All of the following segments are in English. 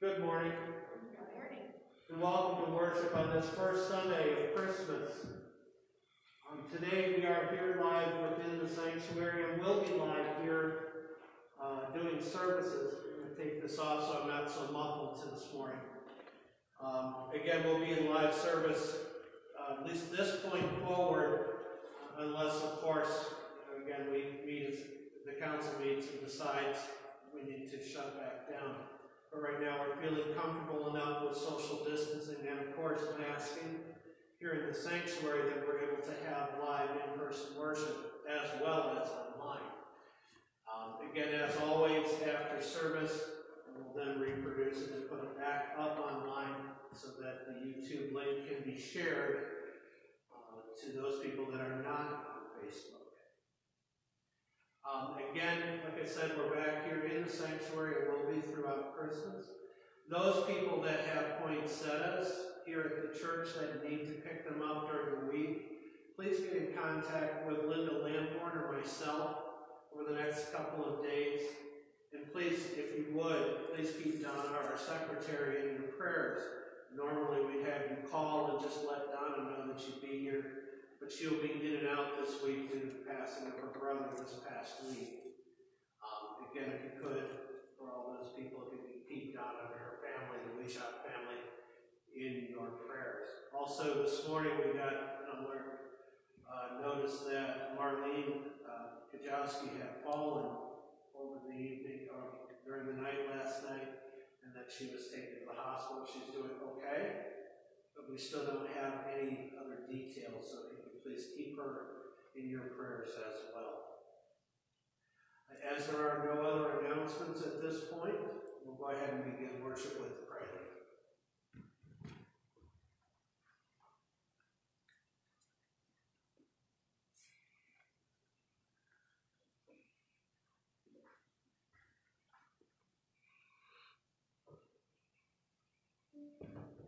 Good morning. Good morning. And welcome to worship on this first Sunday of Christmas. Um, today we are here live within the sanctuary and will be live here uh, doing services. I'm going to take this off so I'm not so muffled to this morning. Um, again, we'll be in live service uh, at least this point forward, unless, of course, again, we meet as the council meets and decides we need to shut back down. But right now, we're feeling comfortable enough with social distancing and, of course, masking here in the sanctuary that we're able to have live in-person worship as well as online. Um, again, as always, after service, we'll then reproduce it and put it back up online so that the YouTube link can be shared uh, to those people that are not on Facebook. Um, again, like I said, we're back here in the sanctuary and will be throughout Christmas. Those people that have poinsettias here at the church that need to pick them up during the week, please get in contact with Linda Lamborn or myself over the next couple of days. And please, if you would, please keep Donna, our secretary, in your prayers. Normally we'd have you call and just let Donna know that you'd be here but she'll be in and out this week due to the passing of her brother this past week. Um, again, if you could, for all those people, who keep Donna and her family, the Wishop family, in your prayers. Also, this morning we got another uh, notice that Marlene uh, Kajowski had fallen over the evening or during the night last night, and that she was taken to the hospital. She's doing okay, but we still don't have any other details. So please keep her in your prayers as well. As there are no other announcements at this point, we'll go ahead and begin worship with prayer. before.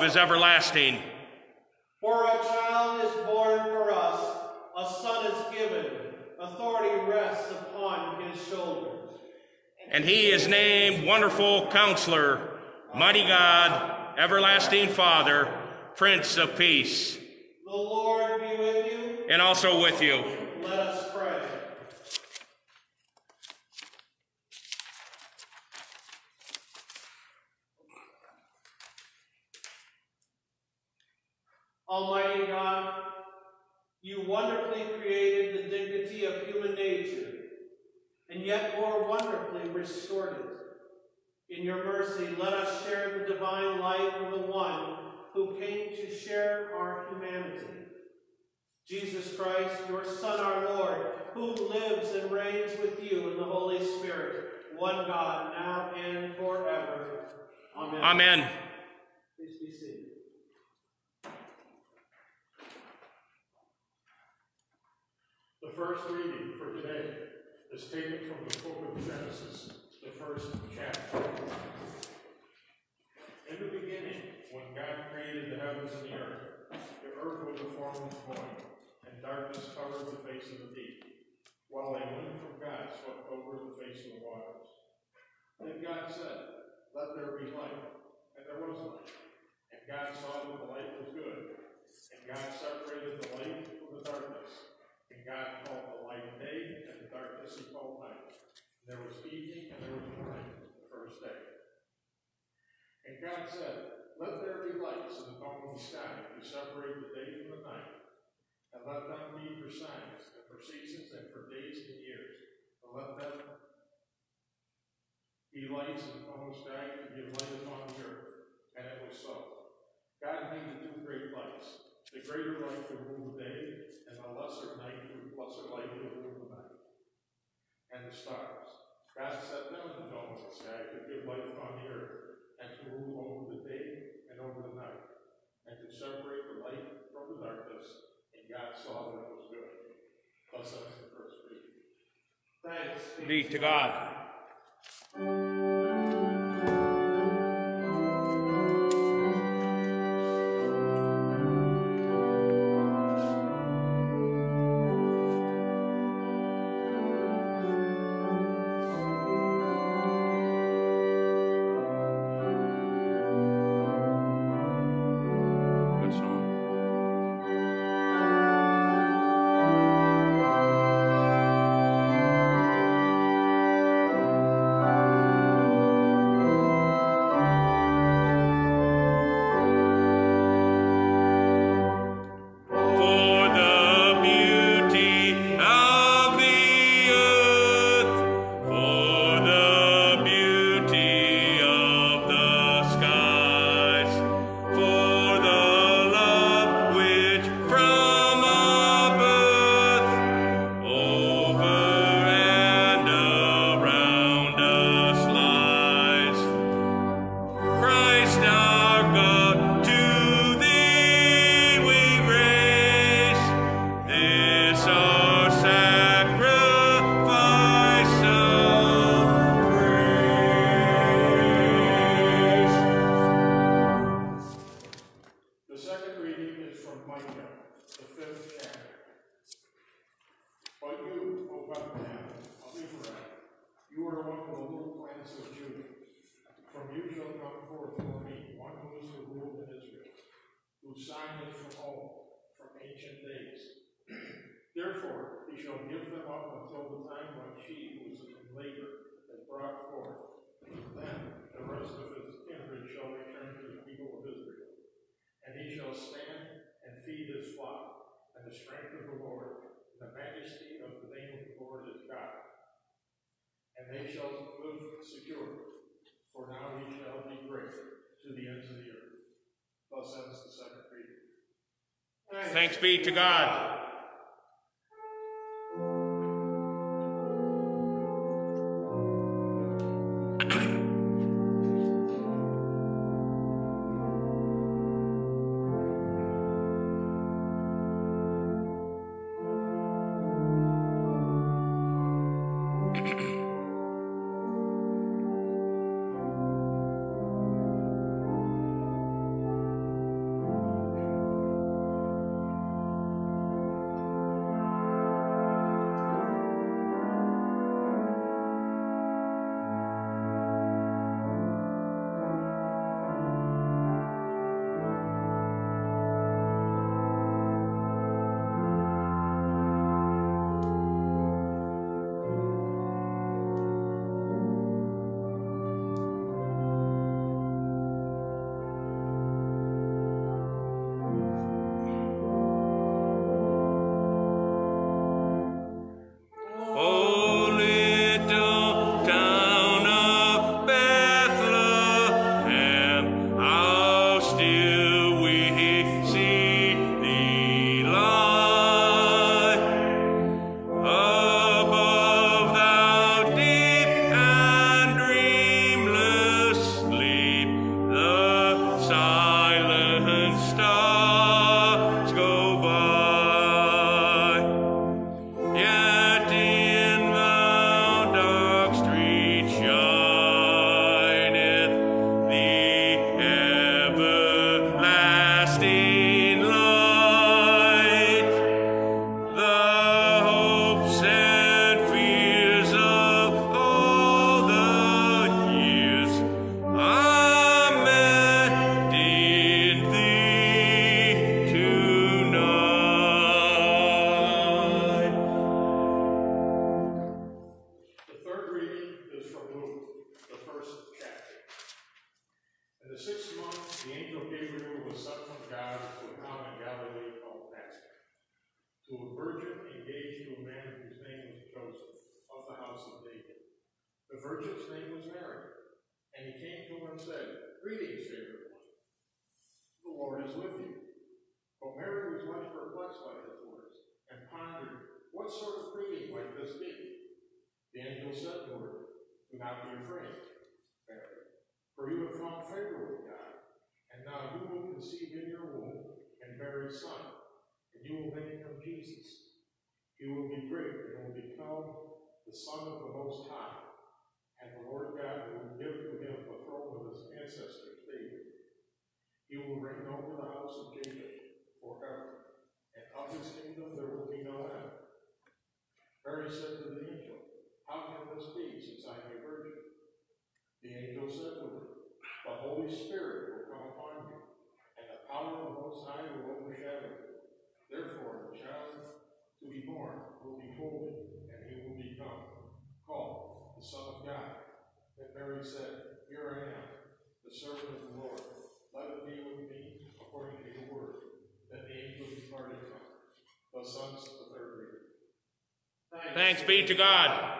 Love is everlasting. For a child is born for us, a son is given, authority rests upon his shoulders. And he is named Wonderful Counselor, Mighty God, Everlasting Father, Prince of Peace, The Lord be with you. and also with you. Let us pray. Almighty God, you wonderfully created the dignity of human nature, and yet more wonderfully restored it. In your mercy, let us share the divine life of the one who came to share our humanity. Jesus Christ, your Son, our Lord, who lives and reigns with you in the Holy Spirit, one God, now and forever. Amen. Amen. Please be seated. The first reading for today is taken from the book of Genesis, the first chapter. In the beginning, when God created the heavens and the earth, the earth was a formless void, and darkness covered the face of the deep, while a wind from God swept over the face of the waters. Then God said, Let there be light, and there was light. And God saw that the light was good, and God separated the light from the darkness. And God called the light day, and the darkness he called night. And there was evening, and there was morning, the first day. And God said, Let there be lights in the dome of the sky to separate the day from the night, and let them be for signs, and for seasons, and for days and years. And let them be lights in the dome of the sky to give light upon the earth. And it was so. God made the two great lights, the greater light to rule the day, and the lesser night lesser light to rule the night. And the stars. God set them in the dome of the sky to give light upon the earth, and to rule over the day and over the night, and to separate the light from the darkness. And God saw that it was good. Thus ends the first reading. Thanks Be to God. Thanks be to God. opened, and he will become called the Son of God. And Mary said, Here I am, the servant of the Lord. Let it be with me according to your word. Then the angel departed from her. The sons of the third reading. Thanks, Thanks be to God.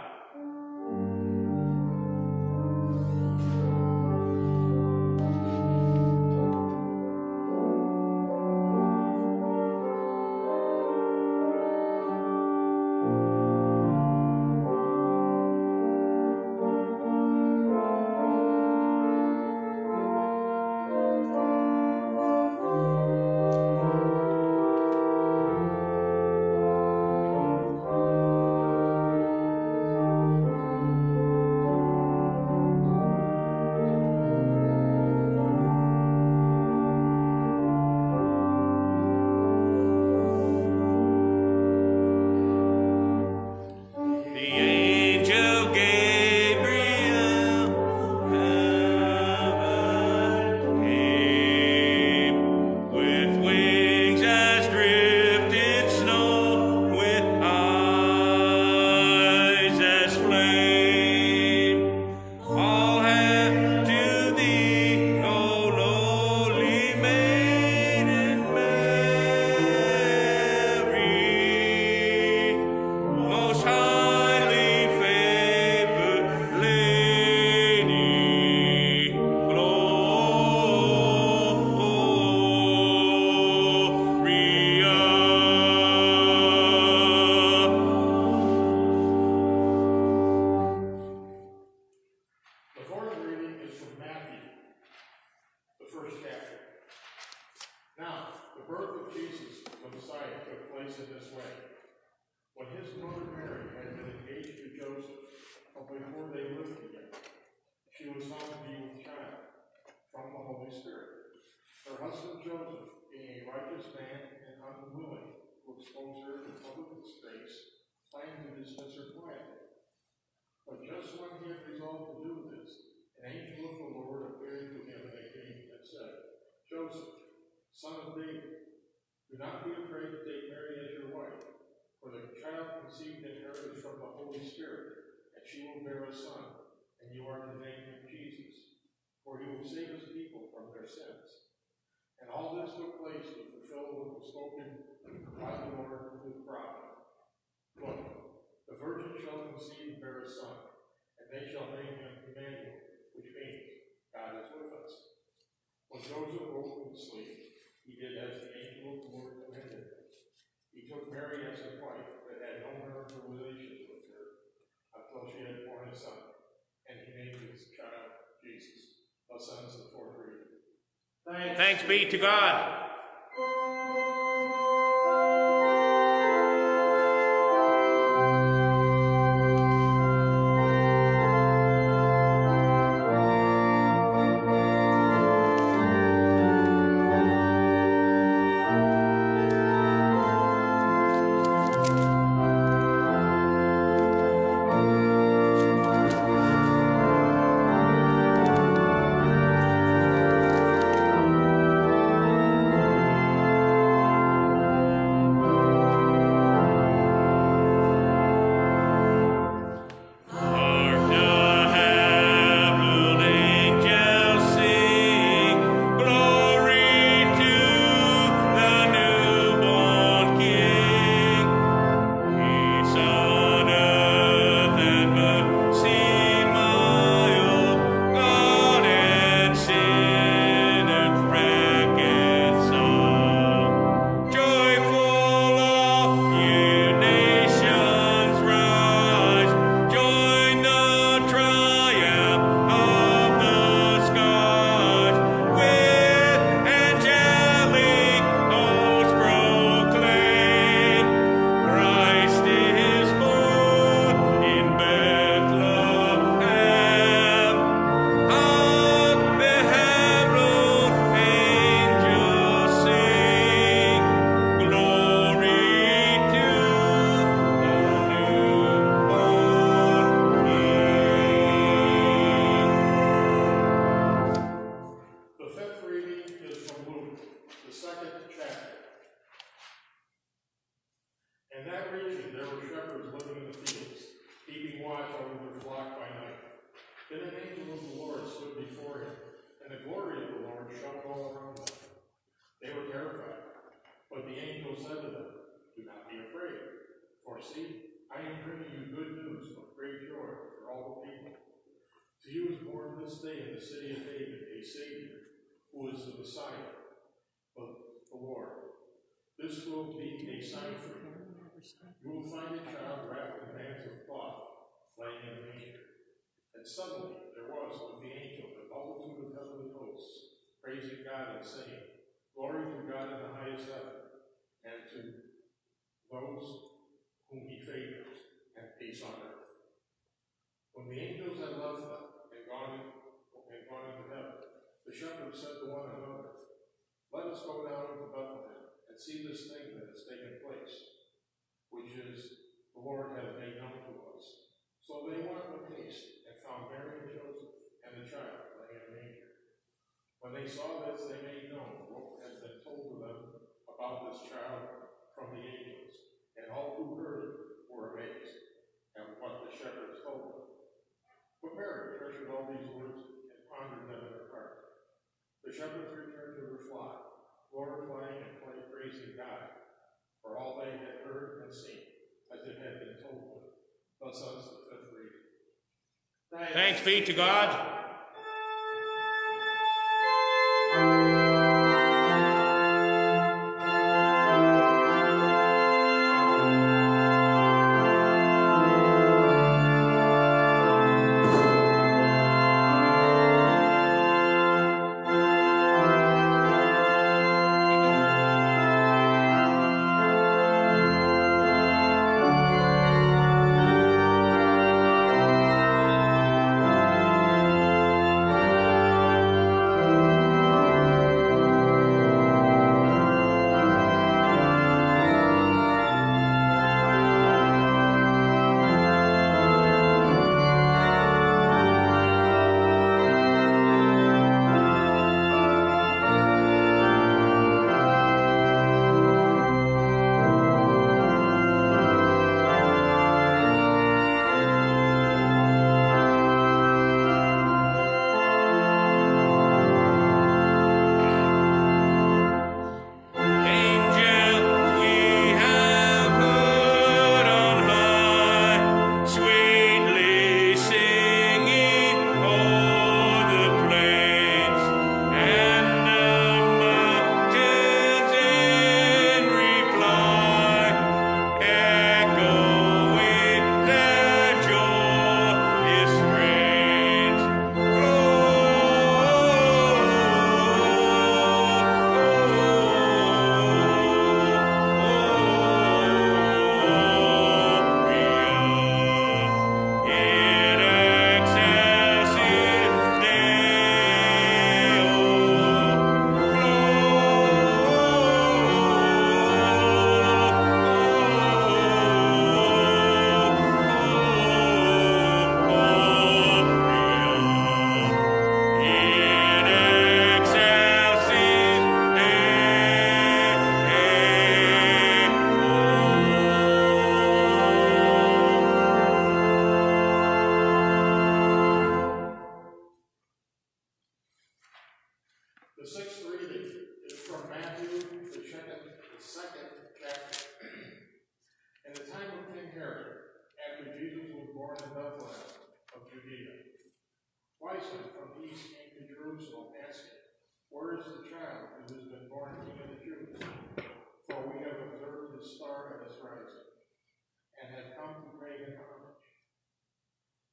Jesus. Of the fourth reading. Thanks, Thanks be to God. See this thing that has taken place, which is the Lord has made known to us. So they went with haste and found Mary and Joseph and the child lying in a manger. When they saw this, they made known what had been told to them about this child from the angels, and all who heard were amazed at what the shepherds told them. But Mary treasured all these words and pondered them in her heart. The shepherds returned to their flock, glorifying and praising God for all they had heard and seen, as it had been told them. Thus ends the fifth reading. Thanks be to God.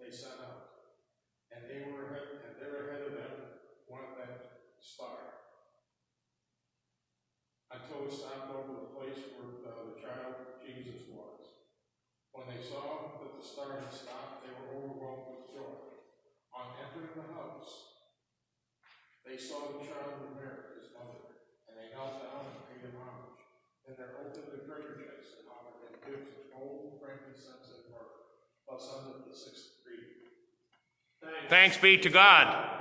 they set out, and they were ahead, and there ahead of them went that star, until it stopped over the place where uh, the child Jesus was. When they saw that the star had stopped, they were overwhelmed with joy. On entering the house, they saw the child with Mary, his mother, and they knelt down and paid him homage. Then they opened their treasure and offered him gifts of gold, frankincense, and myrrh. Thus ended the sixth reading. Thanks be to God.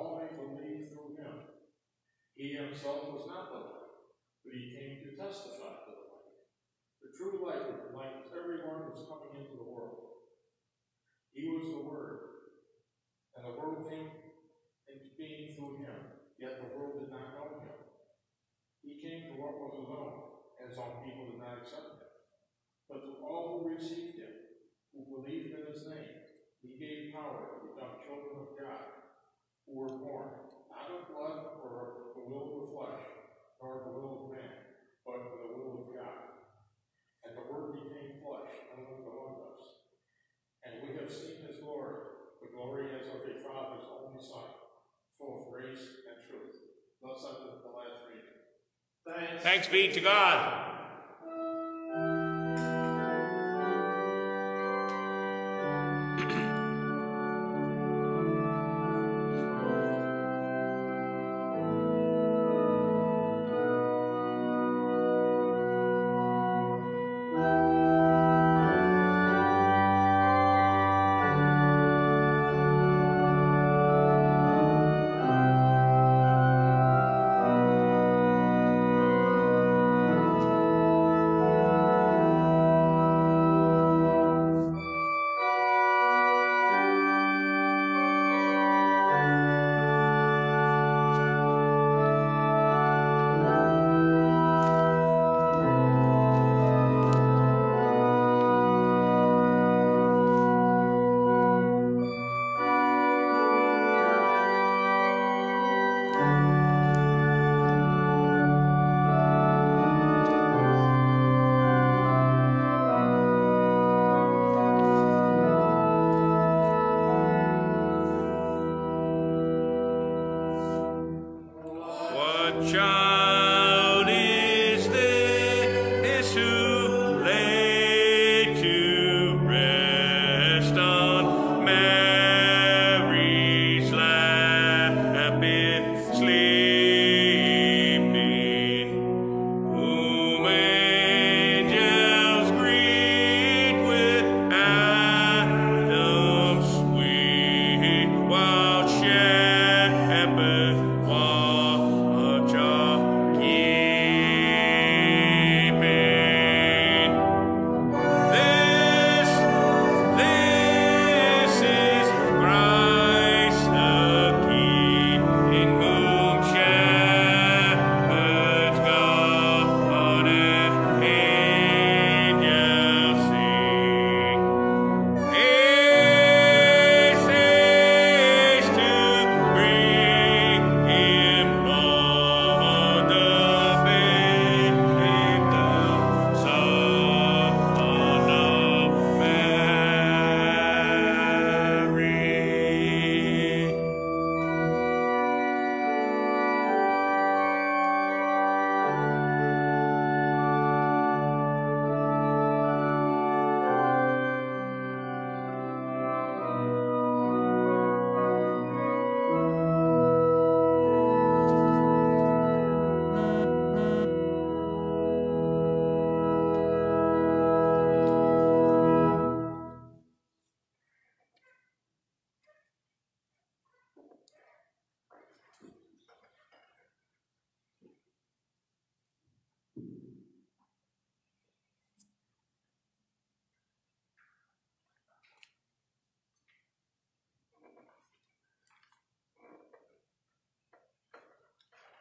That may believe through him. He himself was not the light, but he came to testify to the light. The true light would enlighten everyone who is coming into the world. He was the Word, and the world came into being through him, yet the world did not know him. He came to what was his own, and own people did not accept him. But to all who received him, who believed in his name, he gave power to become children of God, were born not of blood or the will of the flesh, nor the will of man, but of the will of God. And the Word became flesh and lived among us. And we have seen his glory, the glory as of a Father's only Son, full of grace and truth. Thus endeth the last reading. Thanks. Thanks be to God.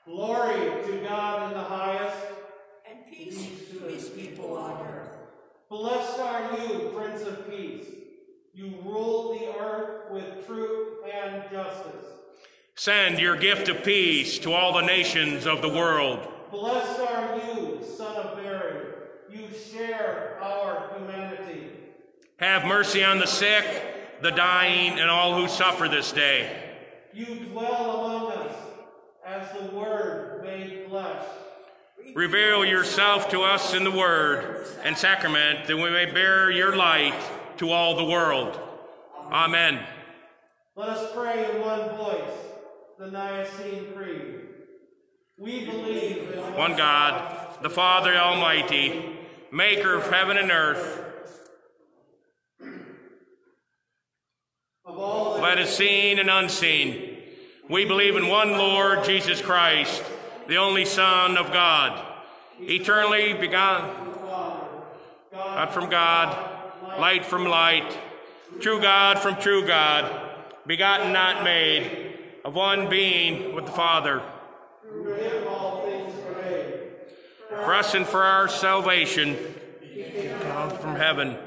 Glory to God in the highest. and peace to his people on earth. Blessed are you, Prince of Peace. You rule the earth with truth and justice. Send your gift of peace to all the nations of the world. Blessed are you, Son of Mary. You share our humanity. Have mercy on the sick, the dying, and all who suffer this day. You dwell among us as the Word made flesh. Reveal yourself to us in the word and sacrament that we may bear your light to all the world. Amen. Let us pray in one voice the Nicene Creed. We believe in One God, the Father Almighty, maker of heaven and earth, of all that that is seen and unseen. We believe in one Lord Jesus Christ, the only Son of God, eternally begotten God from God, light from light, true God from true God, begotten, not made, of one being with the Father. For us and for our salvation, he God from heaven,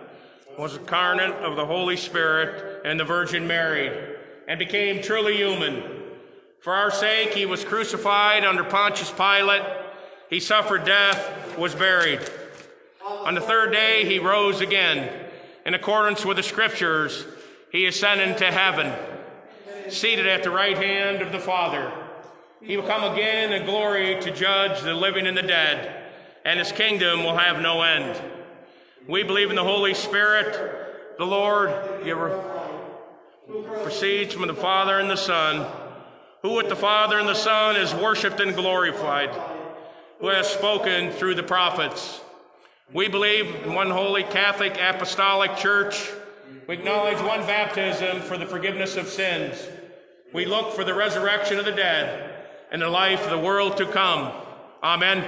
was incarnate of the Holy Spirit and the Virgin Mary, and became truly human. For our sake, he was crucified under Pontius Pilate. He suffered death, was buried. On the third day, he rose again. In accordance with the scriptures, he ascended to heaven, seated at the right hand of the Father. He will come again in glory to judge the living and the dead, and his kingdom will have no end. We believe in the Holy Spirit, the Lord, giver, proceeds from the Father and the Son, who with the Father and the Son is worshiped and glorified, who has spoken through the prophets. We believe in one holy Catholic apostolic church. We acknowledge one baptism for the forgiveness of sins. We look for the resurrection of the dead and the life of the world to come. Amen.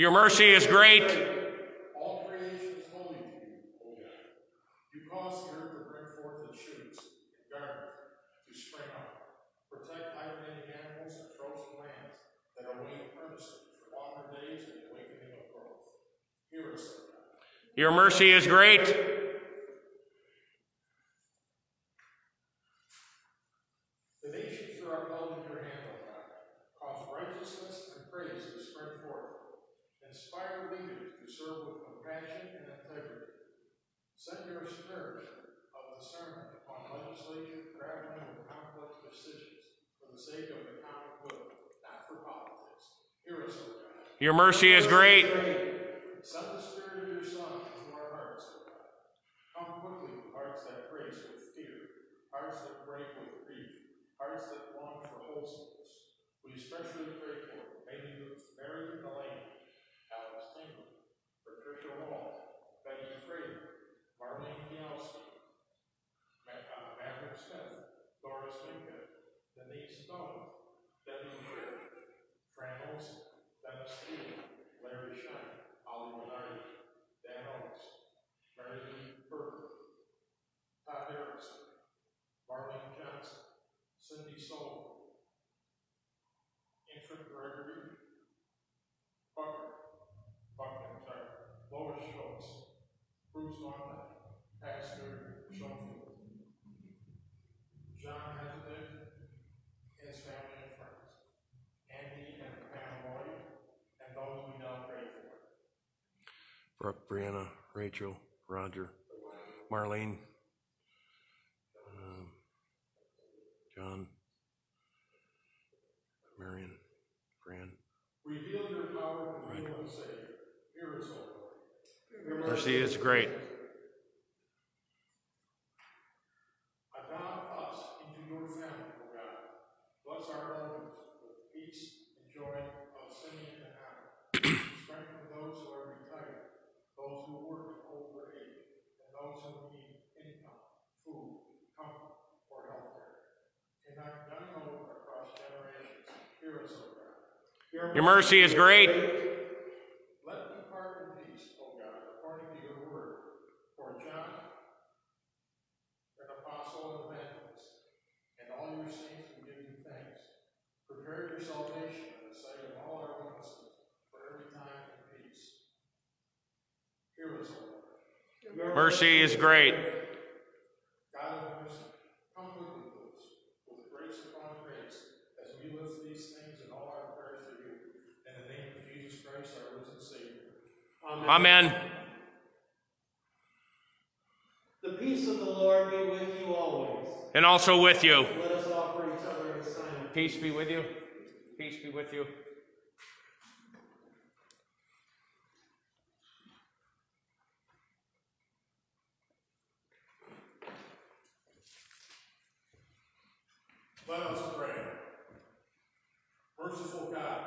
Your mercy is great. All creation is holy to you, God. You cause the earth to bring forth shoots, to. Protect animals and frozen lands that are waiting for days and awakening of growth. Hear us, Your mercy is great. Your mercy is great. Send the Spirit of your Son into our hearts, O God. Come quickly with hearts that brace with fear, hearts that break with grief, hearts that long for wholesomeness. We especially pray for Mary Mary Delaney, Alex Tingley, Patricia Wall, Betty Fraser, Marlene Bielski, Ma- uh, Maverick Smith, Doris Minka, Denise Stone, Debbie Fair, Fran Olson, Dennis Steele, Larry Shine, Holly Menardi, Dan Oaks, Mary Lee Burke, Todd Harrison, Marlene Johnson, Cindy Sullivan, Infant Gregory, Bucker, Bucker, I'm sorry, Lois Schultz, Bruce Wanda, Pastor Schofield, John Hesitant, his family and friends, Andy and Pam Lloyd, and those we now pray for. Brooke, Brianna, Rachel, Roger, Marlene, um, John, Marion, Fran. Reveal your power and. Hear us, O Lord. Mercy is great. Adopt us into your family, O God. Bless our elders with peace and joy of singing and honor. Strengthen those who are retired, those who work in older age, and those who need income, food, comfort, or health care. Connect young and old across generations. Hear us, O God. Your mercy is great. Let me part in peace, O God, according to your word. For John, an apostle and evangelist, and all your saints will give you thanks. Prepare your salvation in the sight of all our witnesses for every time and peace. Hear us, O Lord. Mercy is great. God of mercy, come quickly to us with grace upon grace as we lift these things and all our prayers to you. In the name of Jesus Christ, our risen Savior. Amen. The peace of the Lord be with you always. And also with you. Let us offer each other a sign of Peace be with you. Peace be with you. Let us pray. Merciful God,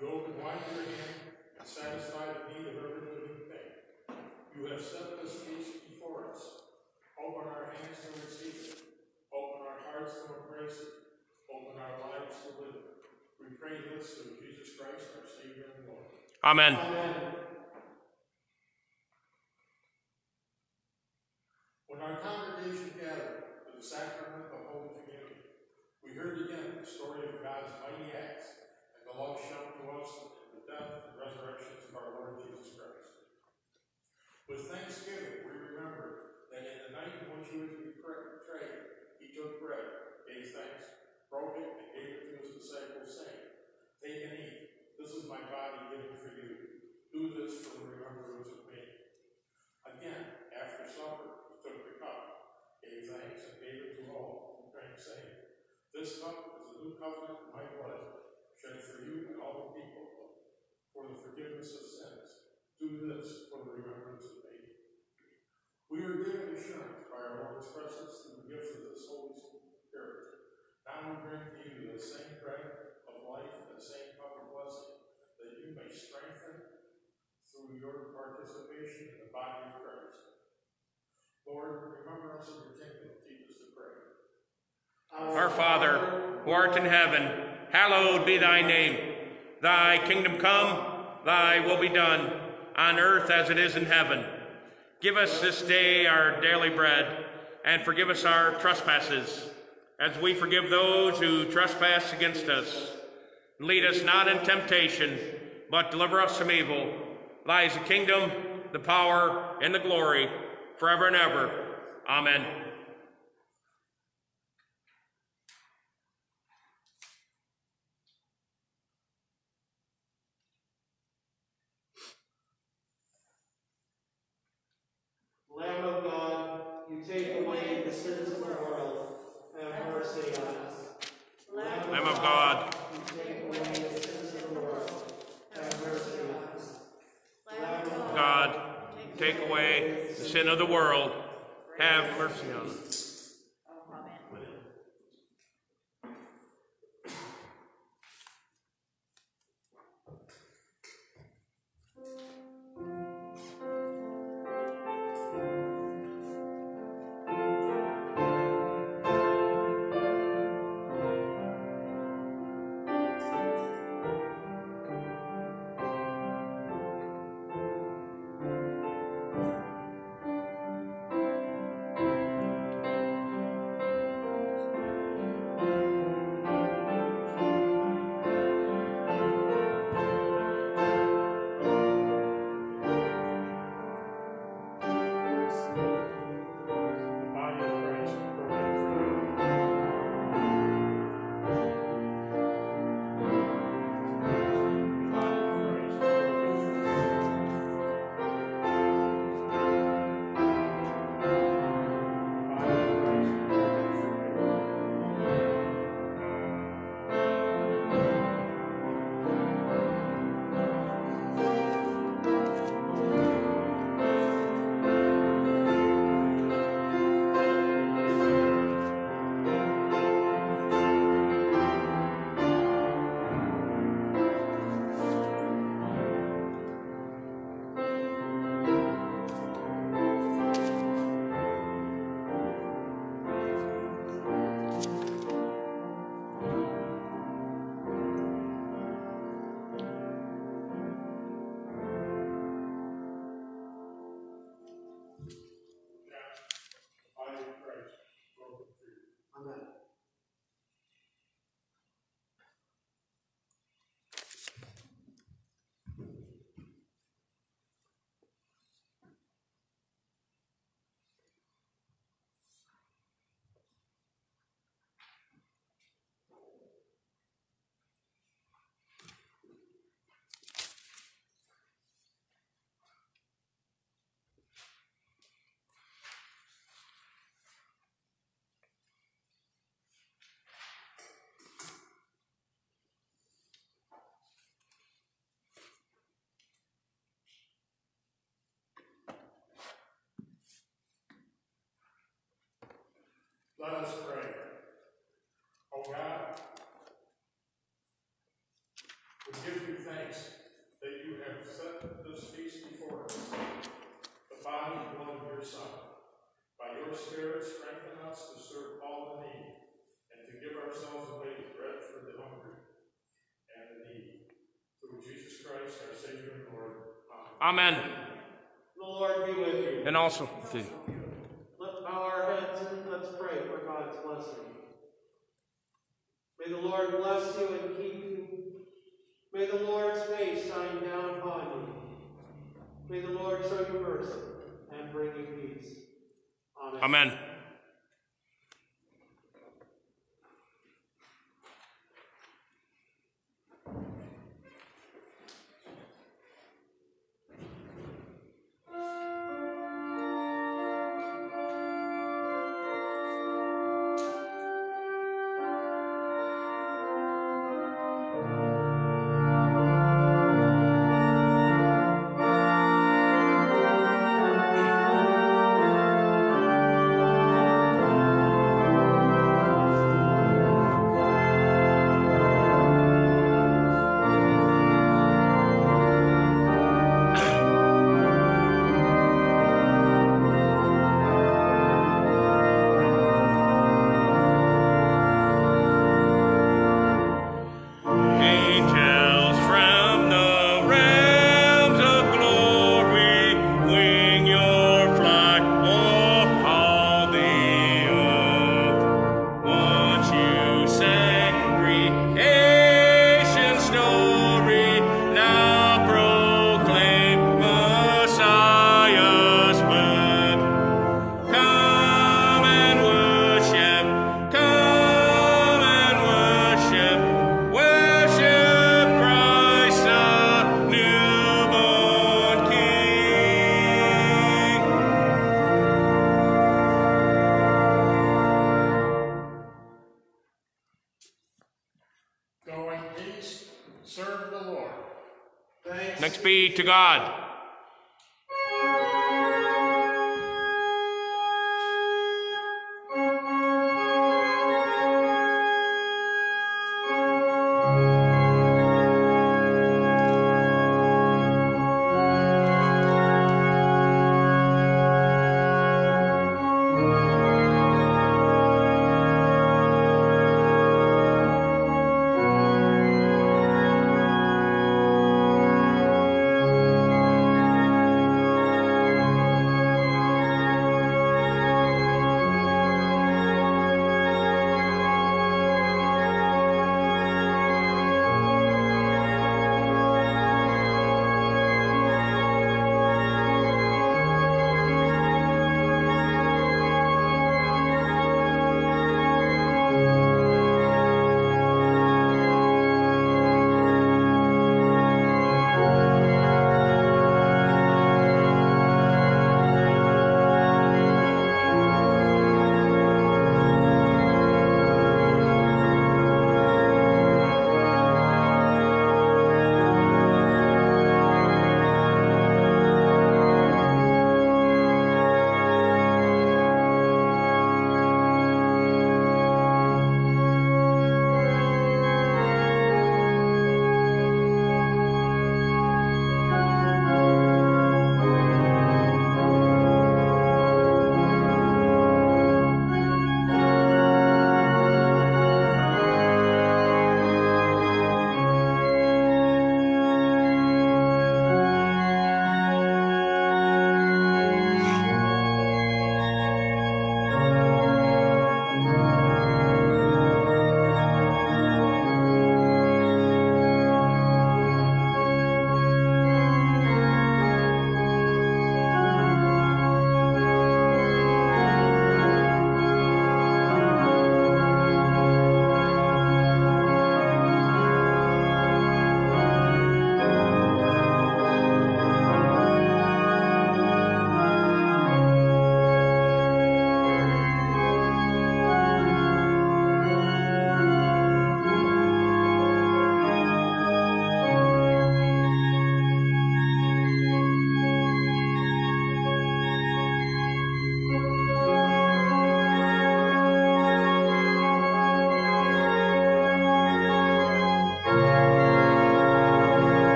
you open wide your hand and satisfy the need of every living thing. You have set this feast before us. Open our hands to receive it. Open our hearts to embrace it. Open our lives to live it. We pray this through Jesus Christ, our Savior and Lord. Amen. When our congregation gathered for the sacrament of Holy Communion, we heard again the story of God's mighty acts and the love shown to us in the death and resurrection of our Lord Jesus Christ. With thanksgiving, we remember that in the night in which he was betrayed, he took bread, gave thanks, broke it, and gave it to his disciples, saying, Take and eat. This is my body given for you. Do this for the remembrance of me. Again, after supper, he took the cup, gave thanks, and gave it to all who drank, saying, This cup is the new covenant in my blood, shed for you and all the people, for the forgiveness of sins. Do this for the remembrance of me. We are given assurance by our Lord's presence through the gift of this Holy Spirit. Now we bring to you the same bread of life and the same cup of blessing, that you may through your participation in the body of Christ. Lord, remember us in your kingdom. Teach us to pray. Our Father, who art in heaven, hallowed be thy name. Thy kingdom come, thy will be done, on earth as it is in heaven. Give us this day our daily bread, and forgive us our trespasses, as we forgive those who trespass against us. Lead us not in temptation, but deliver us from evil. Lies the kingdom, the power, and the glory, forever and ever. Amen. Lamb of God, you take away the sins of the world, have mercy on us. Lamb of God, you take away the sins of the world, have mercy on us. Lamb of God, take away the sin of the world. Have mercy on us. Let us pray. O God, we give you thanks that you have set this feast before us, the body and blood of your Son. By your Spirit, strengthen us to serve all the need, and to give ourselves away as bread for the hungry and the needy. Through Jesus Christ, our Savior and Lord. Amen. Amen. The Lord be with you. And also with thee. Let's bow our heads and let's pray for God's blessing. May the Lord bless you and keep you. May the Lord's face shine down upon you. May the Lord show you mercy and bring you peace. Amen. Amen.